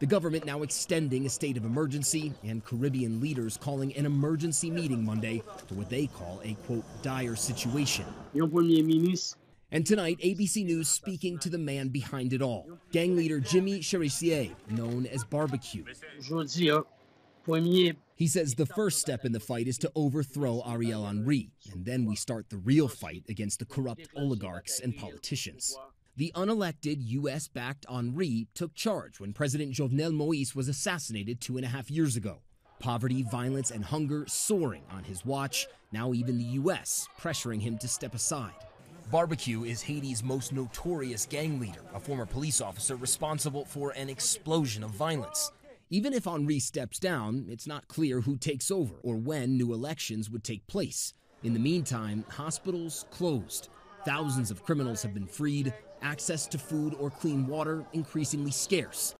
The government now extending a state of emergency, and Caribbean leaders calling an emergency meeting Monday to what they call a quote dire situation. And tonight, ABC News speaking to the man behind it all, gang leader Jimmy Cherizier, known as Barbecue. He says the first step in the fight is to overthrow Ariel Henry, and then we start the real fight against the corrupt oligarchs and politicians. The unelected U.S. backed Henry took charge when President Jovenel Moise was assassinated two and a half years ago. Poverty, violence, and hunger soaring on his watch, now even the U.S. pressuring him to step aside. Barbecue is Haiti's most notorious gang leader, a former police officer responsible for an explosion of violence. Even if Henry steps down, it's not clear who takes over or when new elections would take place. In the meantime, hospitals closed. Thousands of criminals have been freed, access to food or clean water increasingly scarce.